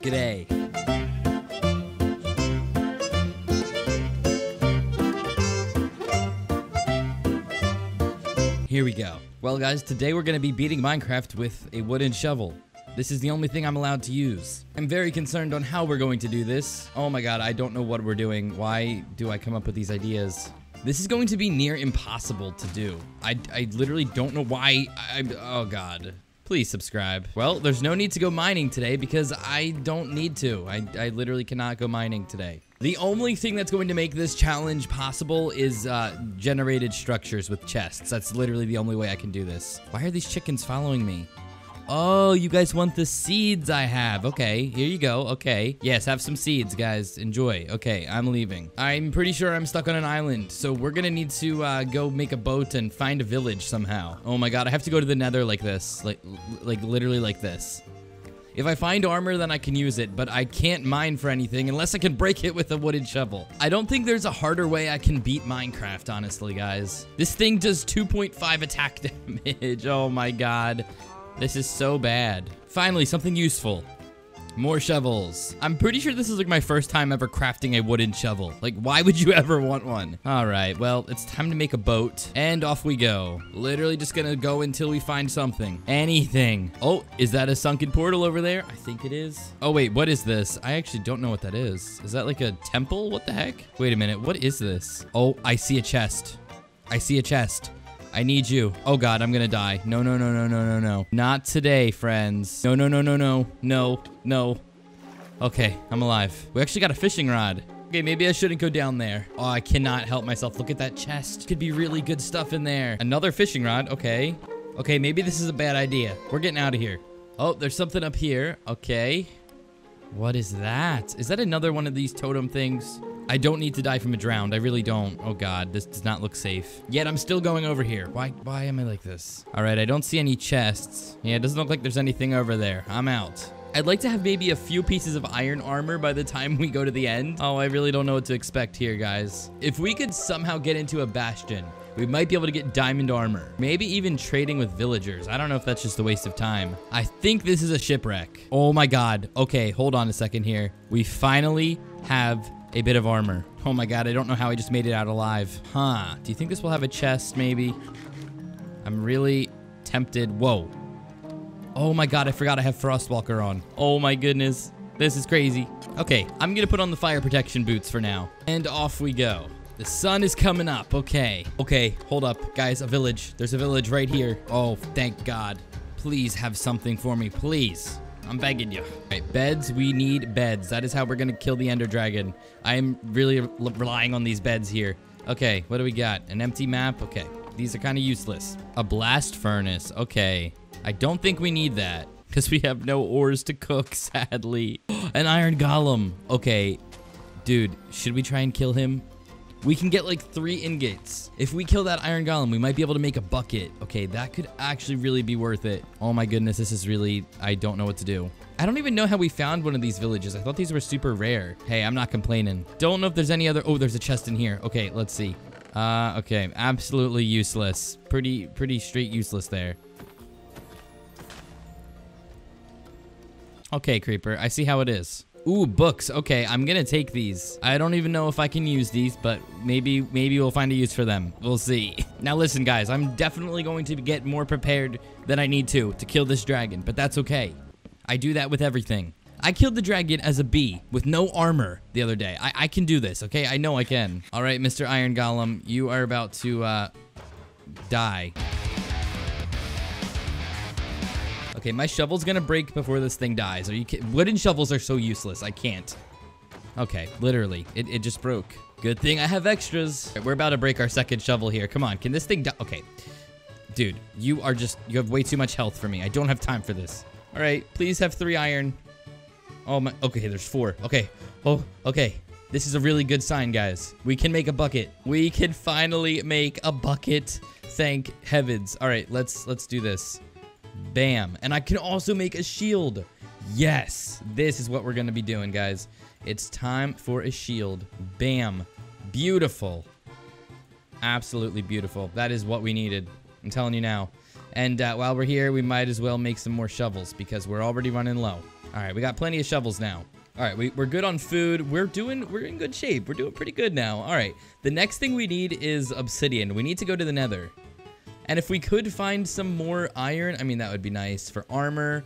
G'day. Here we go. Well, guys, today we're going to be beating Minecraft with a wooden shovel. This is the only thing I'm allowed to use. I'm very concerned on how we're going to do this. Oh my god, I don't know what we're doing. Why do I come up with these ideas? This is going to be near impossible to do. I, I literally don't know why I, oh god. Please subscribe. Well, there's no need to go mining today because I don't need to. I, I literally cannot go mining today. The only thing that's going to make this challenge possible is uh, generated structures with chests. That's literally the only way I can do this. Why are these chickens following me? Oh, you guys want the seeds I have. Okay, here you go. Okay. Yes, have some seeds, guys. Enjoy. Okay, I'm leaving. I'm pretty sure I'm stuck on an island, so we're gonna need to uh, go make a boat and find a village somehow. Oh my god, I have to go to the nether like this. Like, like literally like this. If I find armor, then I can use it, but I can't mine for anything unless I can break it with a wooden shovel. I don't think there's a harder way I can beat Minecraft, honestly, guys. This thing does 2.5 attack damage. Oh my god. This is so bad. Finally, something useful. More shovels. I'm pretty sure this is like my first time ever crafting a wooden shovel. Like, why would you ever want one? All right, well, it's time to make a boat. And off we go. Literally just gonna go until we find something. Anything. Oh, is that a sunken portal over there? I think it is. Oh, wait, what is this? I actually don't know what that is. Is that like a temple? What the heck? Wait a minute, what is this? Oh, I see a chest. I see a chest. I need you. Oh god, I'm gonna die. No, no, no, no, no, no, no. Not today, friends. No, no, no, no, no. No, no. Okay, I'm alive. We actually got a fishing rod. Okay, maybe I shouldn't go down there. Oh, I cannot help myself. Look at that chest. Could be really good stuff in there. Another fishing rod. Okay. Okay, maybe this is a bad idea. We're getting out of here. Oh, there's something up here. Okay. What is that? Is that another one of these totem things? I don't need to die from a drowned. I really don't. Oh god, this does not look safe. Yet I'm still going over here. Why why am I like this? All right, I don't see any chests. Yeah, it doesn't look like there's anything over there. I'm out. I'd like to have maybe a few pieces of iron armor by the time we go to the end. Oh, I really don't know what to expect here, guys. If we could somehow get into a bastion, we might be able to get diamond armor. Maybe even trading with villagers. I don't know if that's just a waste of time. I think this is a shipwreck. Oh my god. Okay, hold on a second here. We finally have a bit of armor. Oh my god, I don't know how I just made it out alive. Huh. Do you think this will have a chest, maybe? I'm really tempted. Whoa. Oh my god, I forgot I have Frostwalker on. Oh my goodness. This is crazy. Okay, I'm gonna put on the fire protection boots for now. And off we go. The sun is coming up. Okay. Okay, hold up. Guys, a village. There's a village right here. Oh, thank god. Please have something for me, please. I'm begging you. All right, beds. We need beds. That is how we're going to kill the Ender Dragon. I am really relying on these beds here. Okay, what do we got? An empty map? Okay, these are kind of useless. A blast furnace. Okay, I don't think we need that because we have no ores to cook, sadly. An iron golem. Okay, dude, should we try and kill him? We can get like three ingots. If we kill that iron golem, we might be able to make a bucket. Okay, that could actually really be worth it. Oh my goodness, this is really, I don't know what to do. I don't even know how we found one of these villages. I thought these were super rare. Hey, I'm not complaining. Don't know if there's any other, oh, there's a chest in here. Okay, let's see. Uh, okay, absolutely useless. Pretty, pretty straight useless there. Okay, Creeper, I see how it is. Ooh, books. Okay, I'm gonna take these. I don't even know if I can use these, but maybe maybe we'll find a use for them. We'll see. Now listen, guys, I'm definitely going to get more prepared than I need to to kill this dragon, but that's okay. I do that with everything. I killed the dragon as a bee with no armor the other day. I, I can do this, okay? I know I can. All right, Mr. Iron Golem, you are about to uh, die. Okay, my shovel's gonna break before this thing dies. Are you Wooden shovels are so useless. I can't. Okay, literally. It, it just broke. Good thing I have extras. Right, we're about to break our second shovel here. Come on, can this thing die? Okay. Dude, you are just, you have way too much health for me. I don't have time for this. All right, please have three iron. Oh my, okay, there's four. Okay, oh, okay. This is a really good sign, guys. We can make a bucket. We can finally make a bucket. Thank heavens. All right, let's, let's do this. Bam. And I can also make a shield. Yes. This is what we're going to be doing, guys. It's time for a shield. Bam. Beautiful. Absolutely beautiful. That is what we needed. I'm telling you now. And uh, while we're here, we might as well make some more shovels because we're already running low. All right, we got plenty of shovels now. All right, we, we're good on food. We're doing, we're in good shape. We're doing pretty good now. All right, the next thing we need is obsidian. We need to go to the nether. And if we could find some more iron, I mean, that would be nice for armor.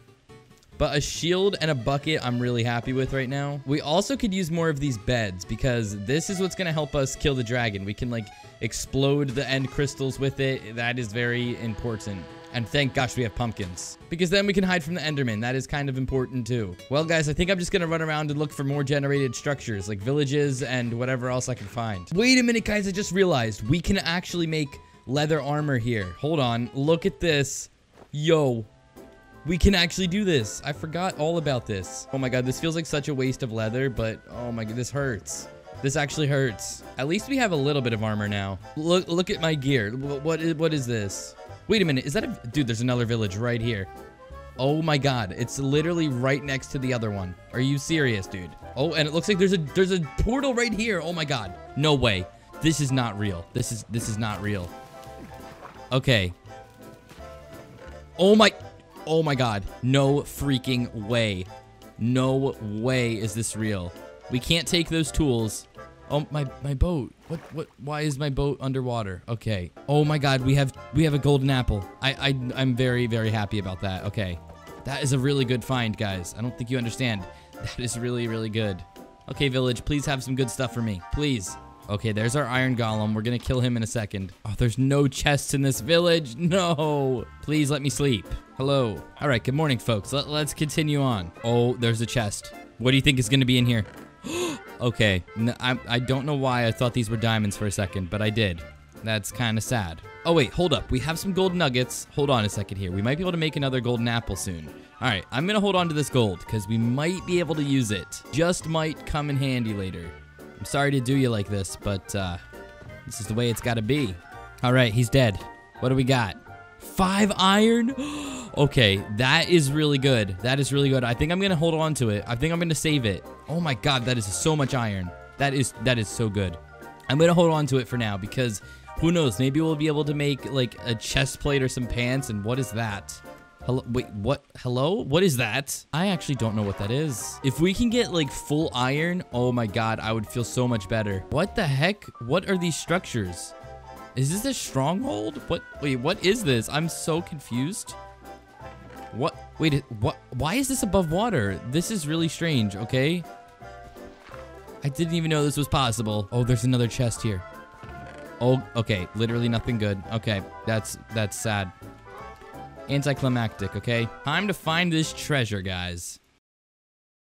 But a shield and a bucket I'm really happy with right now. We also could use more of these beds because this is what's going to help us kill the dragon. We can like explode the end crystals with it. That is very important. And thank gosh we have pumpkins. Because then we can hide from the Enderman. That is kind of important too. Well, guys, I think I'm just going to run around and look for more generated structures, like villages and whatever else I can find. Wait a minute, guys. I just realized we can actually make leather armor here. Hold on. Look at this. Yo. We can actually do this. I forgot all about this. Oh my god, this feels like such a waste of leather, but oh my god, this hurts. This actually hurts. At least we have a little bit of armor now. Look look at my gear. What is, what is this? Wait a minute. Is that a... Dude, there's another village right here. Oh my god. It's literally right next to the other one. Are you serious, dude? Oh, and it looks like there's a there's a portal right here. Oh my god. No way. This is not real. This is this is not real. Okay. Oh my... Oh my god. No freaking way. No way is this real. We can't take those tools. Oh, my, my boat. What, what, why is my boat underwater? Okay. Oh my god, we have, we have a golden apple. I, I, I'm very, very happy about that. Okay. That is a really good find, guys. I don't think you understand. That is really, really good. Okay, village, please have some good stuff for me. Please. Okay, there's our iron golem. We're gonna kill him in a second. Oh, there's no chests in this village. No. Please let me sleep. Hello. All right, good morning, folks. Let, let's continue on. Oh, there's a chest. What do you think is gonna be in here? okay, no, I, I don't know why I thought these were diamonds for a second, but I did. That's kind of sad. Oh, wait, hold up. We have some gold nuggets. Hold on a second here. We might be able to make another golden apple soon. All right, I'm going to hold on to this gold because we might be able to use it. Just might come in handy later. I'm sorry to do you like this, but uh, this is the way it's got to be. All right, he's dead. What do we got? Five iron? okay, that is really good. That is really good. I think I'm going to hold on to it. I think I'm going to save it. Oh my god, that is so much iron. That is that is so good. I'm going to hold on to it for now because who knows, maybe we'll be able to make like a chest plate or some pants and what is that? Hello, wait, what? Hello? What is that? I actually don't know what that is. If we can get like full iron, oh my god, I would feel so much better. What the heck? What are these structures? Is this a stronghold? What? Wait, what is this? I'm so confused. What? Wait, what? Why is this above water? This is really strange, okay? I didn't even know this was possible. Oh, there's another chest here. Oh, okay. Literally nothing good. Okay, that's that's sad anticlimactic, okay? Time to find this treasure, guys.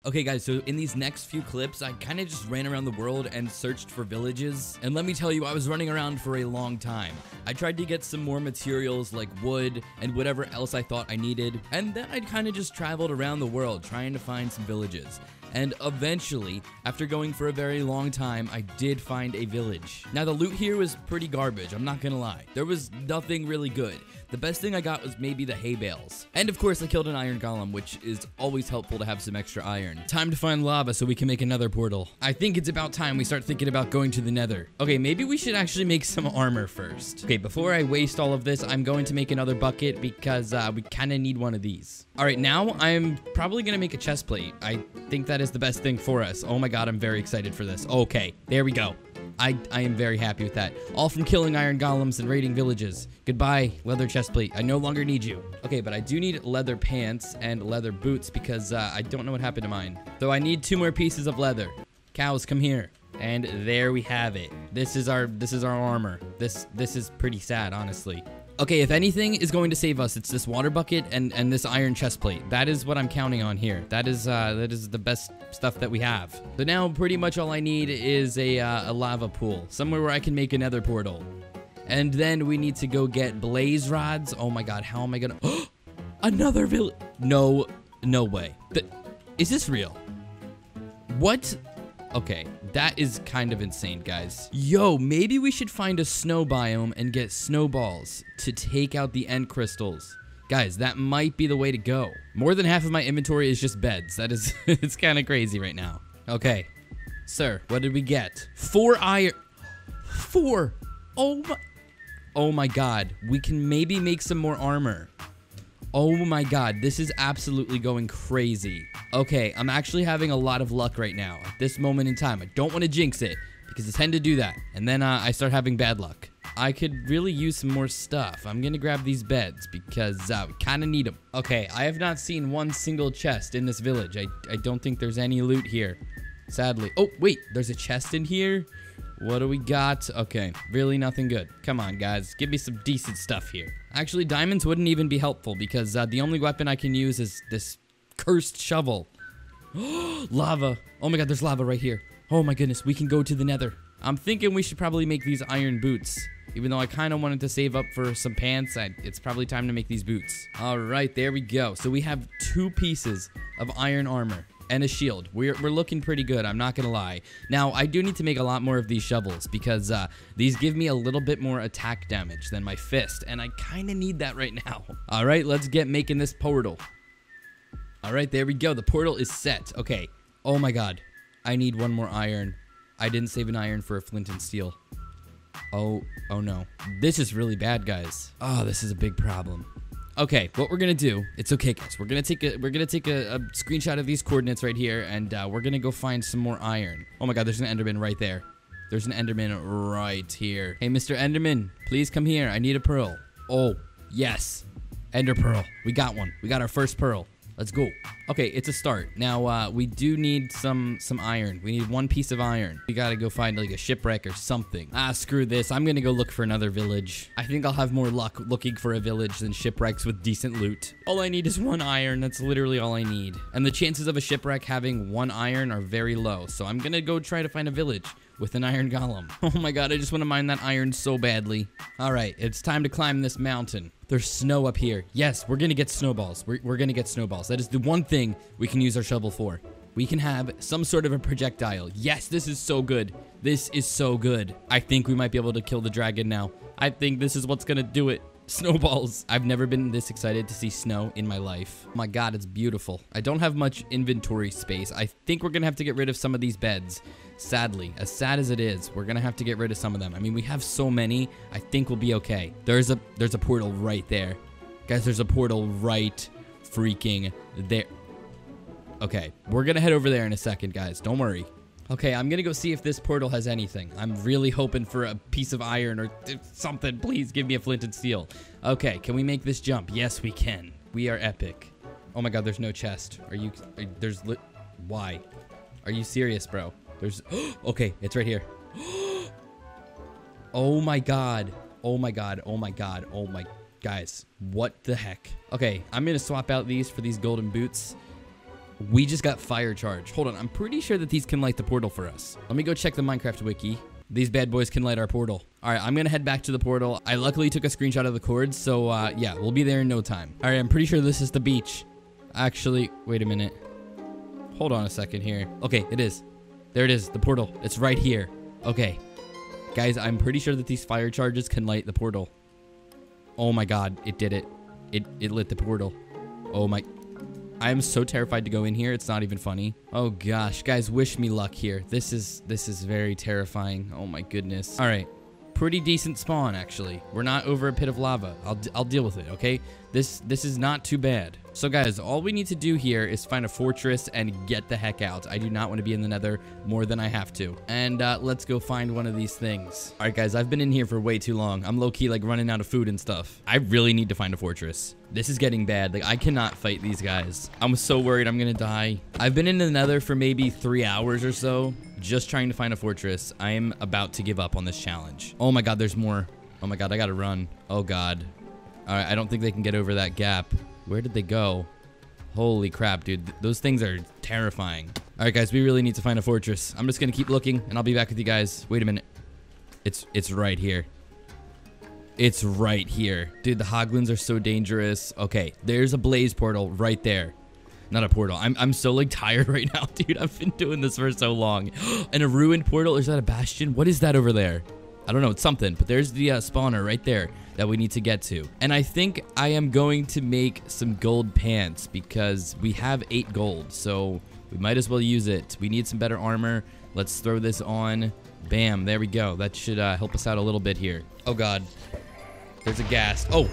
Okay guys, so in these next few clips, I kind of just ran around the world and searched for villages. And let me tell you, I was running around for a long time. I tried to get some more materials like wood and whatever else I thought I needed. And then I kind of just traveled around the world trying to find some villages. And eventually, after going for a very long time, I did find a village. Now the loot here was pretty garbage, I'm not gonna lie. There was nothing really good. The best thing I got was maybe the hay bales. And of course, I killed an iron golem, which is always helpful to have some extra iron. Time to find lava so we can make another portal. I think it's about time we start thinking about going to the nether. Okay, maybe we should actually make some armor first. Okay, before I waste all of this, I'm going to make another bucket because uh, we kind of need one of these. All right, now I'm probably to make a chest plate. I think that is the best thing for us. Oh my god, I'm very excited for this. Okay, there we go. I, I am very happy with that. All from killing iron golems and raiding villages. Goodbye, leather chestplate. I no longer need you. Okay, but I do need leather pants and leather boots because uh, I don't know what happened to mine. Though I need two more pieces of leather. Cows, come here. And there we have it. This is our this is our armor. This this is pretty sad, honestly. Okay, if anything is going to save us, it's this water bucket and, and this iron chest plate. That is what I'm counting on here. That is uh, that is the best stuff that we have. So now pretty much all I need is a, uh, a lava pool. Somewhere where I can make another portal. And then we need to go get blaze rods. Oh my god, how am I gonna... Another village... No, no way. Th is this real? What? Okay, that is kind of insane, guys. Yo, maybe we should find a snow biome and get snowballs to take out the end crystals. Guys, that might be the way to go. More than half of my inventory is just beds. That is, it's kind of crazy right now. Okay, sir, what did we get? Four iron, four. Oh my, Oh my god. We can maybe make some more armor. Oh my god, this is absolutely going crazy. Okay, I'm actually having a lot of luck right now at this moment in time. I don't want to jinx it because I tend to do that. And then uh, I start having bad luck. I could really use some more stuff. I'm gonna grab these beds because uh, we kind of need them. Okay, I have not seen one single chest in this village. I, I don't think there's any loot here, sadly. Oh, wait, there's a chest in here? What do we got? Okay, really nothing good. Come on, guys. Give me some decent stuff here. Actually, diamonds wouldn't even be helpful because uh, the only weapon I can use is this cursed shovel. lava. Oh my god, there's lava right here. Oh my goodness, we can go to the nether. I'm thinking we should probably make these iron boots. Even though I kind of wanted to save up for some pants, I, it's probably time to make these boots. All right, there we go. So we have two pieces of iron armor and a shield. We're, we're looking pretty good, I'm not gonna lie. Now, I do need to make a lot more of these shovels because uh, these give me a little bit more attack damage than my fist, and I kind of need that right now. All right, let's get making this portal. All right, there we go. The portal is set. Okay. Oh my god. I need one more iron. I didn't save an iron for a flint and steel. Oh, oh no. This is really bad, guys. Oh, this is a big problem. Okay, what we're gonna do, it's okay guys, we're gonna take a we're gonna take a, a screenshot of these coordinates right here and uh, we're gonna go find some more iron. Oh my god, there's an Enderman right there. There's an Enderman right here. Hey, Mr. Enderman, please come here. I need a pearl. Oh, yes. Ender pearl. We got one. We got our first pearl. Let's go. Okay, it's a start. Now, uh, we do need some some iron. We need one piece of iron. We gotta go find like a shipwreck or something. Ah, screw this. I'm gonna go look for another village. I think I'll have more luck looking for a village than shipwrecks with decent loot. All I need is one iron. That's literally all I need. And the chances of a shipwreck having one iron are very low. So I'm gonna go try to find a village with an iron golem. Oh my god, I just want to mine that iron so badly. All right, it's time to climb this mountain. There's snow up here. Yes, we're gonna get snowballs. We're, we're gonna get snowballs. That is the one thing we can use our shovel for. We can have some sort of a projectile. Yes, this is so good. This is so good. I think we might be able to kill the dragon now. I think this is what's gonna do it. Snowballs. I've never been this excited to see snow in my life. Oh my god, it's beautiful. I don't have much inventory space. I think we're gonna have to get rid of some of these beds. Sadly, as sad as it is, we're gonna have to get rid of some of them. I mean, we have so many. I think we'll be okay. There's a there's a portal right there, guys. There's a portal right freaking there. Okay, we're gonna head over there in a second, guys. Don't worry. Okay, I'm gonna go see if this portal has anything. I'm really hoping for a piece of iron or something. Please give me a flint and steel. Okay, can we make this jump? Yes, we can. We are epic. Oh my god, there's no chest. Are you... Are, there's... Why? Are you serious, bro? There's... okay, it's right here. oh my god. Oh my god. Oh my god. Oh my... Guys, what the heck? Okay, I'm gonna swap out these for these golden boots. We just got fire charge. Hold on, I'm pretty sure that these can light the portal for us. Let me go check the Minecraft wiki. These bad boys can light our portal. All right, I'm gonna head back to the portal. I luckily took a screenshot of the cords, so uh, yeah, we'll be there in no time. All right, I'm pretty sure this is the beach. Actually, wait a minute. Hold on a second here. Okay, it is. There it is, the portal. It's right here. Okay. Guys, I'm pretty sure that these fire charges can light the portal. Oh my god, it did it. It, it lit the portal. Oh my... I am so terrified to go in here. It's not even funny. Oh gosh, guys, wish me luck here. This is this is very terrifying. Oh my goodness. All right, pretty decent spawn actually. We're not over a pit of lava. I'll I'll deal with it. Okay. This this is not too bad. So guys, all we need to do here is find a fortress and get the heck out. I do not want to be in the nether more than I have to. And uh, let's go find one of these things. All right, guys, I've been in here for way too long. I'm low-key like running out of food and stuff. I really need to find a fortress. This is getting bad. Like, I cannot fight these guys. I'm so worried I'm gonna die. I've been in the nether for maybe three hours or so, just trying to find a fortress. I am about to give up on this challenge. Oh my god, there's more. Oh my god, I gotta run. Oh god. All right, I don't think they can get over that gap. Where did they go? Holy crap, dude. Th those things are terrifying. All right, guys, we really need to find a fortress. I'm just to keep looking, and I'll be back with you guys. Wait a minute. It's it's right here. It's right here. Dude, the hoglins are so dangerous. Okay, there's a blaze portal right there. Not a portal. I'm, I'm so, like, tired right now, dude. I've been doing this for so long. and a ruined portal? Is that a bastion? What is that over there? I don't know. It's something. But there's the uh, spawner right there that we need to get to. And I think I am going to make some gold pants because we have eight gold. So we might as well use it. We need some better armor. Let's throw this on. Bam. There we go. That should uh, help us out a little bit here. Oh, God. There's a ghast. Oh.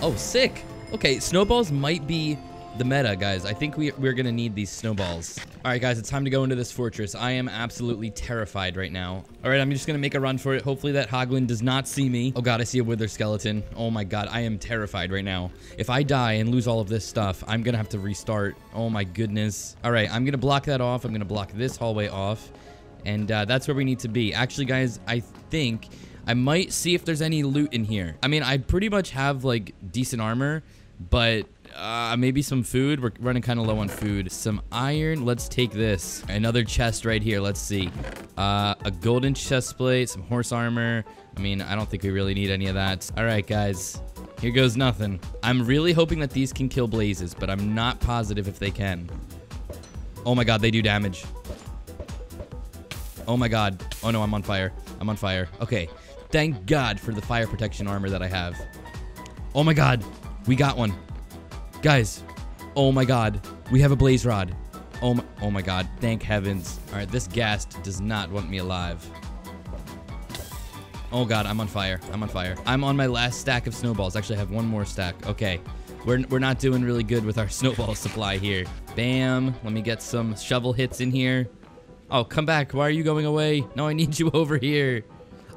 Oh, sick. Okay, snowballs might be the meta, guys. I think we, we're to need these snowballs. All right, guys, it's time to go into this fortress. I am absolutely terrified right now. All right, I'm just to make a run for it. Hopefully that Hoglin does not see me. Oh, God, I see a wither skeleton. Oh, my God, I am terrified right now. If I die and lose all of this stuff, I'm to have to restart. Oh, my goodness. All right, I'm to block that off. I'm to block this hallway off. And uh, that's where we need to be. Actually, guys, I think I might see if there's any loot in here. I mean, I pretty much have, like, decent armor, but uh, maybe some food. We're running kind of low on food. Some iron. Let's take this. Another chest right here. Let's see. Uh, a golden chest plate, some horse armor. I mean, I don't think we really need any of that. All right, guys. Here goes nothing. I'm really hoping that these can kill blazes, but I'm not positive if they can. Oh my god, they do damage. Oh my god. Oh no, I'm on fire. I'm on fire. Okay. Thank god for the fire protection armor that I have. Oh my god. We got one. Guys, oh my god, we have a blaze rod. Oh my, oh my god, thank heavens. All right, this ghast does not want me alive. Oh god, I'm on fire. I'm on fire. I'm on my last stack of snowballs. Actually, I have one more stack. Okay. We're, we're not doing really good with our snowball supply here. Bam. Let me get some shovel hits in here. Oh, come back. Why are you going away? No, I need you over here.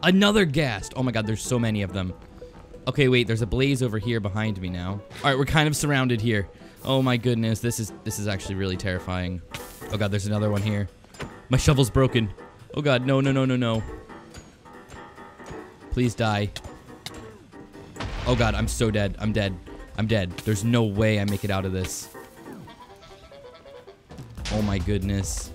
Another ghast. Oh my god, there's so many of them. Okay, wait, there's a blaze over here behind me now. All right, we're kind of surrounded here. Oh my goodness, this is this is actually really terrifying. Oh god, there's another one here. My shovel's broken. Oh god, no, no, no, no, no. Please die. Oh god, I'm so dead. I'm dead. I'm dead. There's no way I make it out of this. Oh my goodness.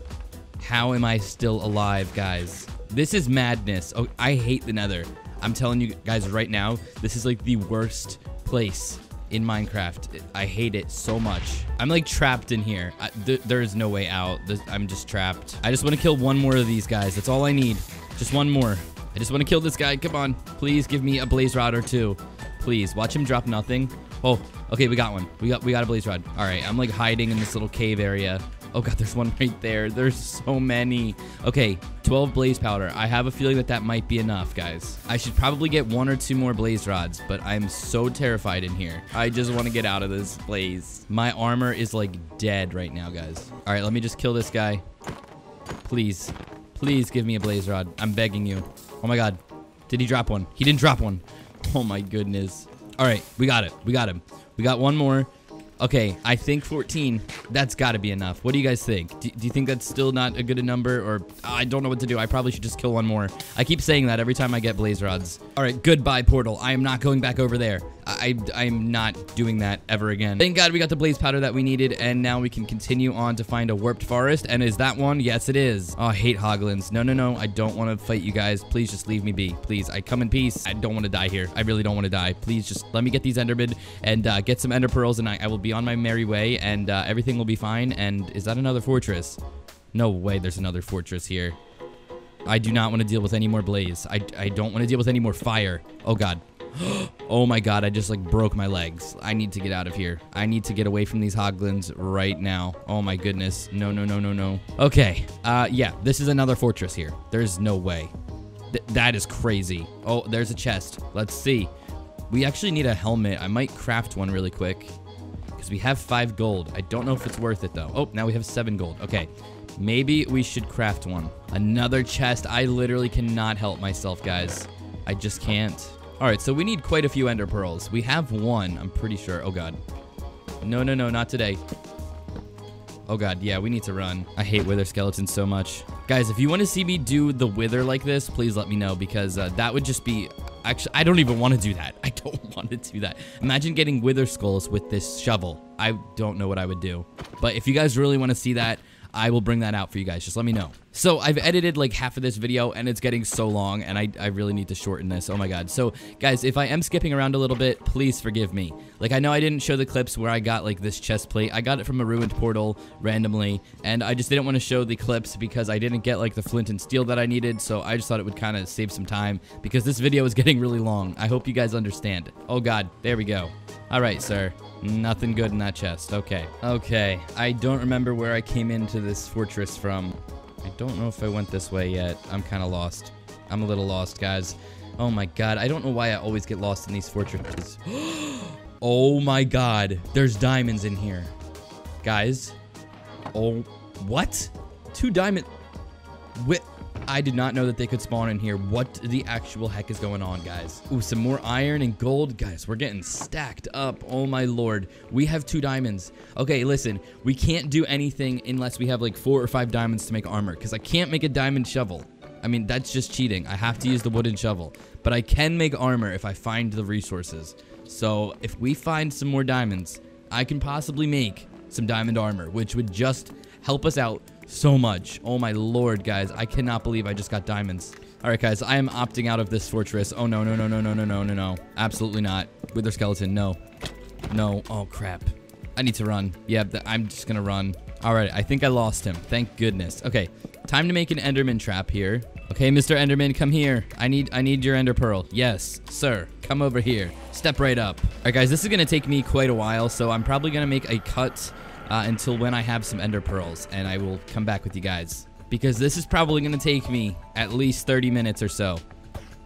How am I still alive, guys? This is madness. Oh, I hate the nether. I'm telling you guys right now, this is like the worst place in Minecraft. I hate it so much. I'm like trapped in here. I, th there is no way out. This, I'm just trapped. I just want to kill one more of these guys. That's all I need. Just one more. I just want to kill this guy. Come on. Please give me a blaze rod or two. Please. Watch him drop nothing. Oh, okay, we got one. We got we got a blaze rod. All right, I'm like hiding in this little cave area. Oh god, there's one right there. There's so many. Okay, 12 blaze powder. I have a feeling that that might be enough, guys. I should probably get one or two more blaze rods, but I'm so terrified in here. I just want to get out of this blaze. My armor is like dead right now, guys. All right, let me just kill this guy. Please. Please give me a blaze rod. I'm begging you. Oh my god. Did he drop one? He didn't drop one. Oh my goodness. All right, we got it. We got him. We got one more. Okay, I think 14. That's got to be enough. What do you guys think? Do, do, you think that's still not a good number? Or I don't know what to do. I probably should just kill one more. I keep saying that every time I get blaze rods. All right, goodbye, portal. I am not going back over there. I, I'm not doing that ever again. Thank God we got the blaze powder that we needed, and now we can continue on to find a warped forest. And is that one? Yes, it is. Oh, I hate hoglins. No, no, no. I don't want to fight you guys. Please just leave me be. Please, I come in peace. I don't want to die here. I really don't want to die. Please just let me get these endermen and uh, get some ender pearls, and I, I will be on my merry way, and uh, everything will be fine. And is that another fortress? No way there's another fortress here. I do not want to deal with any more blaze. I, I don't want to deal with any more fire. Oh, God. oh my god, I just like broke my legs. I need to get out of here. I need to get away from these hoglins right now. Oh my goodness. No, no, no, no, no. Okay. Uh, yeah, this is another fortress here. There's no way. Th that is crazy. Oh, there's a chest. Let's see. We actually need a helmet. I might craft one really quick because we have five gold. I don't know if it's worth it though. Oh, now we have seven gold. Okay. Maybe we should craft one. Another chest. I literally cannot help myself, guys. I just can't. All right, so we need quite a few ender pearls. We have one, I'm pretty sure. Oh, God. No, no, no, not today. Oh, God. Yeah, we need to run. I hate wither skeletons so much. Guys, if you want to see me do the wither like this, please let me know because uh, that would just be... Actually, I don't even want to do that. I don't want to do that. Imagine getting wither skulls with this shovel. I don't know what I would do. But if you guys really want to see that, I will bring that out for you guys. Just let me know. So I've edited like half of this video and it's getting so long and I, I really need to shorten this. Oh my god. So guys, if I am skipping around a little bit, please forgive me. Like I know I didn't show the clips where I got like this chest plate. I got it from a ruined portal randomly and I just didn't want to show the clips because I didn't get like the flint and steel that I needed. So I just thought it would kind of save some time because this video is getting really long. I hope you guys understand. Oh god, there we go. All right, sir. Nothing good in that chest. Okay. Okay. I don't remember where I came into this fortress from. I don't know if I went this way yet. I'm kind of lost. I'm a little lost, guys. Oh my god, I don't know why I always get lost in these fortresses. oh my god, there's diamonds in here. Guys. Oh, what? Two diamond... Wh I did not know that they could spawn in here. What the actual heck is going on, guys? Ooh, some more iron and gold. Guys, we're getting stacked up. Oh my lord. We have two diamonds. Okay, listen. We can't do anything unless we have like four or five diamonds to make armor. Because I can't make a diamond shovel. I mean, that's just cheating. I have to use the wooden shovel. But I can make armor if I find the resources. So if we find some more diamonds, I can possibly make some diamond armor, which would just help us out so much. Oh my lord, guys. I cannot believe I just got diamonds. All right, guys. I am opting out of this fortress. Oh, no, no, no, no, no, no, no, no, no. Absolutely not. Wither skeleton, no. No. Oh, crap. I need to run. Yeah, I'm just to run. All right, I think I lost him. Thank goodness. Okay, time to make an Enderman trap here. Okay, Mr. Enderman, come here. I need I need your Ender Pearl. Yes, sir. Come over here. Step right up. All right, guys, this is going to take me quite a while, so I'm probably going to make a cut uh, until when I have some ender pearls, and I will come back with you guys. Because this is probably going to take me at least 30 minutes or so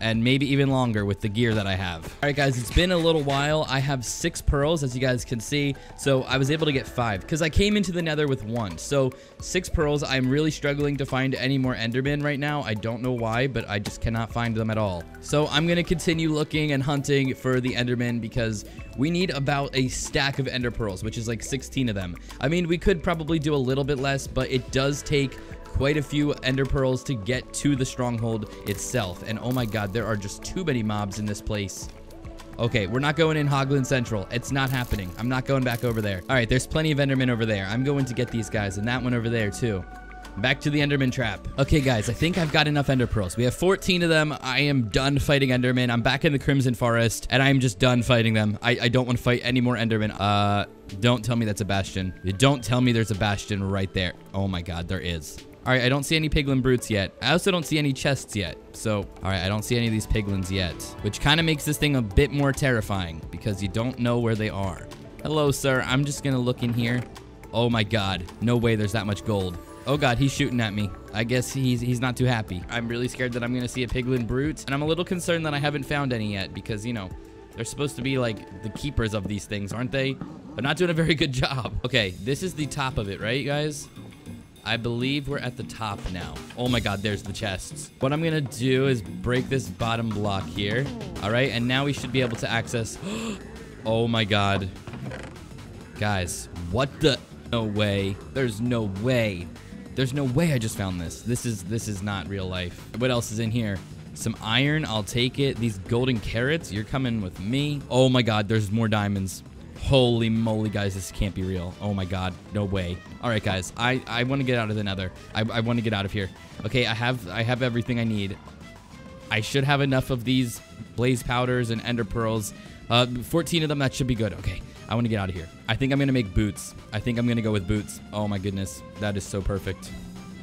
and maybe even longer with the gear that I have. All right, guys, it's been a little while. I have six pearls, as you guys can see, so I was able to get five because I came into the nether with one. So six pearls. I'm really struggling to find any more endermen right now. I don't know why, but I just cannot find them at all. So I'm going to continue looking and hunting for the endermen because we need about a stack of ender pearls, which is like 16 of them. I mean, we could probably do a little bit less, but it does take quite a few ender pearls to get to the stronghold itself. And oh my god, there are just too many mobs in this place. Okay, we're not going in Hoglin Central. It's not happening. I'm not going back over there. All right, there's plenty of Endermen over there. I'm going to get these guys and that one over there too. Back to the Enderman trap. Okay, guys, I think I've got enough Ender Pearls. We have 14 of them. I am done fighting Enderman. I'm back in the Crimson Forest, and I'm just done fighting them. I, I don't want to fight any more Enderman. Uh, don't tell me that's a Bastion. Don't tell me there's a Bastion right there. Oh my god, there is. All right, I don't see any piglin brutes yet. I also don't see any chests yet. So, all right, I don't see any of these piglins yet, which kind of makes this thing a bit more terrifying because you don't know where they are. Hello, sir. I'm just going to look in here. Oh my god. No way there's that much gold. Oh god, he's shooting at me. I guess he's he's not too happy. I'm really scared that I'm going to see a piglin brute, and I'm a little concerned that I haven't found any yet because, you know, they're supposed to be like the keepers of these things, aren't they? They're not doing a very good job. Okay, this is the top of it, right, guys? I believe we're at the top now. Oh my god, there's the chests. What I'm gonna do is break this bottom block here. All right, and now we should be able to access... oh my god. Guys, what the... No way. There's no way. There's no way I just found this. This is this is not real life. What else is in here? Some iron, I'll take it. These golden carrots, you're coming with me. Oh my god, there's more diamonds. Holy moly, guys, this can't be real. Oh my god, no way. All right, guys, I, I want to get out of the nether. I, I want to get out of here. Okay, I have I have everything I need. I should have enough of these blaze powders and ender pearls. Uh, 14 of them, that should be good. Okay, I want to get out of here. I think I'm going to make boots. I think I'm going to go with boots. Oh my goodness, that is so perfect.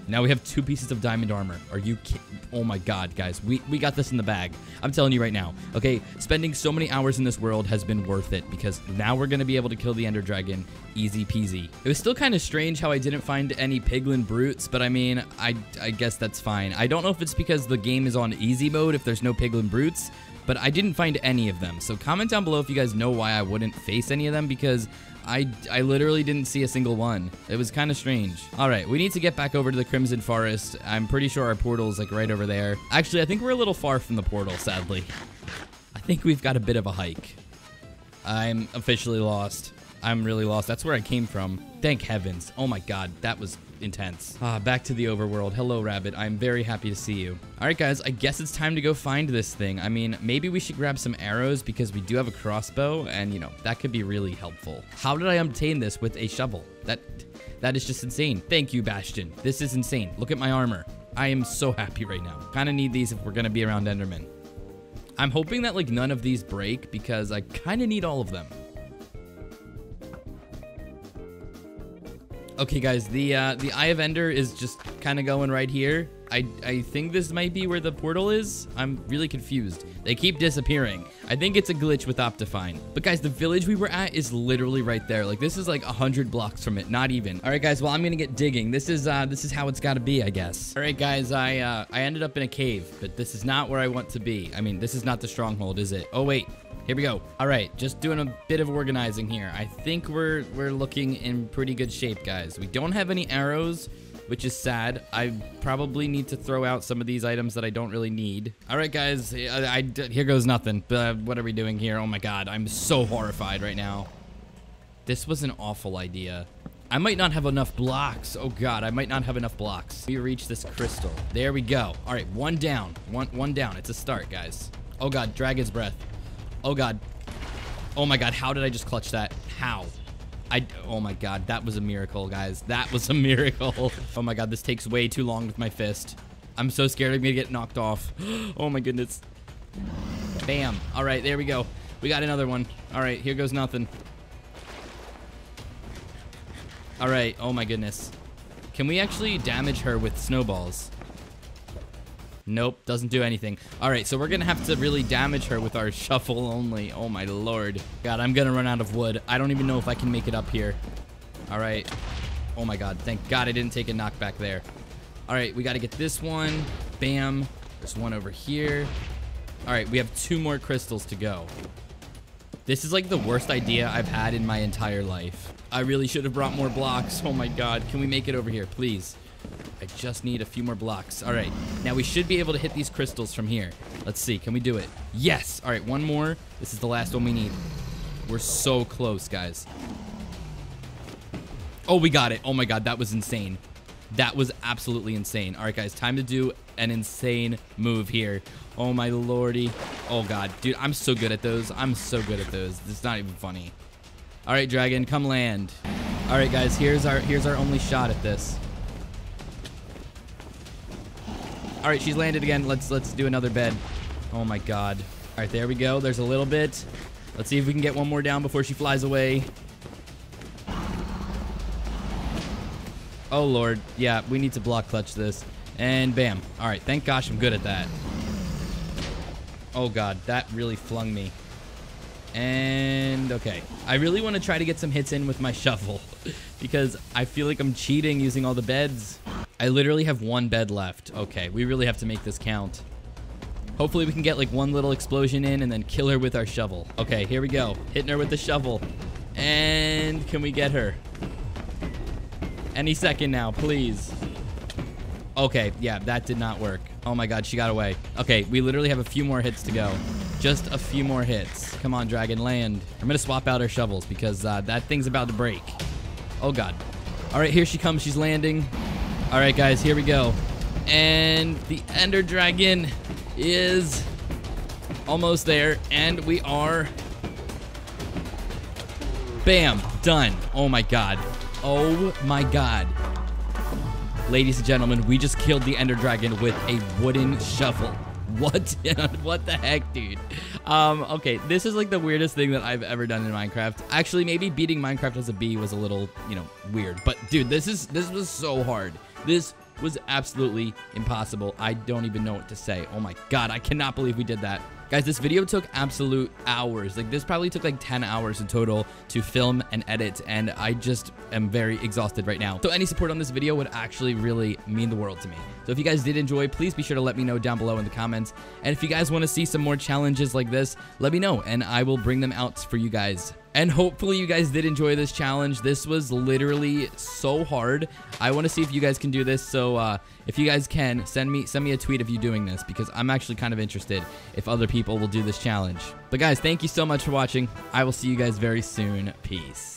Now we have two pieces of diamond armor. Are you kidding? Oh my god, guys. We, we got this in the bag. I'm telling you right now. Okay, spending so many hours in this world has been worth it because now we're going to be able to kill the Ender Dragon easy peasy. It was still kind of strange how I didn't find any Piglin Brutes, but I mean, I, I guess that's fine. I don't know if it's because the game is on easy mode if there's no Piglin Brutes, but I didn't find any of them. So comment down below if you guys know why I wouldn't face any of them because I, I literally didn't see a single one. It was kind of strange. All right, we need to get back over to the Crimson Forest. I'm pretty sure our portal is like right over there. Actually, I think we're a little far from the portal, sadly. I think we've got a bit of a hike. I'm officially lost. I'm really lost. That's where I came from. Thank heavens. Oh my god, that was intense. Ah, back to the overworld. Hello, Rabbit. I'm very happy to see you. All right, guys, I guess it's time to go find this thing. I mean, maybe we should grab some arrows because we do have a crossbow and, you know, that could be really helpful. How did I obtain this with a shovel? That, that is just insane. Thank you, Bastion. This is insane. Look at my armor. I am so happy right now. Kind of need these if we're going to be around Enderman. I'm hoping that, like, none of these break because I kind of need all of them. Okay, guys, the uh, the Eye of Ender is just kind of going right here. I, I think this might be where the portal is. I'm really confused. They keep disappearing. I think it's a glitch with Optifine. But guys, the village we were at is literally right there. Like this is like a hundred blocks from it, not even. All right, guys. Well, I'm gonna get digging. This is uh, this is how it's got to be, I guess. All right, guys. I uh, I ended up in a cave, but this is not where I want to be. I mean, this is not the stronghold, is it? Oh wait. Here we go. All right, just doing a bit of organizing here. I think we're we're looking in pretty good shape, guys. We don't have any arrows which is sad. I probably need to throw out some of these items that I don't really need. All right, guys, I, I, here goes nothing. Uh, what are we doing here? Oh my God, I'm so horrified right now. This was an awful idea. I might not have enough blocks. Oh God, I might not have enough blocks. We reach this crystal. There we go. All right, one down, one, one down. It's a start, guys. Oh God, Dragon's Breath. Oh God. Oh my God, how did I just clutch that? How? I, oh my god, that was a miracle, guys. That was a miracle. Oh my god, this takes way too long with my fist. I'm so scared I'm gonna get knocked off. Oh my goodness. Bam. All right, there we go. We got another one. All right, here goes nothing. All right, oh my goodness. Can we actually damage her with snowballs? Nope, doesn't do anything. All right, so we're going to have to really damage her with our shuffle only. Oh, my lord. God, I'm going to run out of wood. I don't even know if I can make it up here. All right. Oh, my God. Thank God I didn't take a knockback there. All right, we got to get this one. Bam. There's one over here. All right, we have two more crystals to go. This is like the worst idea I've had in my entire life. I really should have brought more blocks. Oh my god. Can we make it over here, please? I just need a few more blocks. All right. Now we should be able to hit these crystals from here. Let's see. Can we do it? Yes. All right. One more. This is the last one we need. We're so close, guys. Oh, we got it. Oh my god. That was insane. That was absolutely insane. All right, guys. Time to do an insane move here. Oh my lordy. Oh god. Dude, I'm so good at those. I'm so good at those. It's not even funny. All right, dragon. Come land. All right, guys. Here's our here's our only shot at this. All right, she's landed again. Let's let's do another bed. Oh my god. All right, there we go. There's a little bit. Let's see if we can get one more down before she flies away. Oh lord. Yeah, we need to block clutch this. And bam. All right, thank gosh I'm good at that. Oh god, that really flung me. And okay. I really want to try to get some hits in with my shovel because I feel like I'm cheating using all the beds. I literally have one bed left. Okay, we really have to make this count. Hopefully we can get like one little explosion in and then kill her with our shovel. Okay, here we go. Hitting her with the shovel. And can we get her? Any second now, please. Okay, yeah, that did not work. Oh my god, she got away. Okay, we literally have a few more hits to go. Just a few more hits. Come on, dragon, land. I'm gonna swap out our shovels because uh, that thing's about to break. Oh god. All right, here she comes. She's landing. All right, guys, here we go. And the Ender Dragon is almost there. And we are... Bam. Done. Oh, my God. Oh, my God. Ladies and gentlemen, we just killed the Ender Dragon with a wooden shovel. What? what the heck, dude? Um, okay, this is like the weirdest thing that I've ever done in Minecraft. Actually, maybe beating Minecraft as a bee was a little, you know, weird. But dude, this is this was so hard. This was absolutely impossible. I don't even know what to say. Oh my god, I cannot believe we did that. Guys, this video took absolute hours. Like, this probably took like 10 hours in total to film and edit, and I just am very exhausted right now. So any support on this video would actually really mean the world to me. So if you guys did enjoy, please be sure to let me know down below in the comments. And if you guys want to see some more challenges like this, let me know, and I will bring them out for you guys. And hopefully you guys did enjoy this challenge. This was literally so hard. I want to see if you guys can do this. So uh, if you guys can, send me send me a tweet of you doing this because I'm actually kind of interested if other people will do this challenge. But guys, thank you so much for watching. I will see you guys very soon. Peace.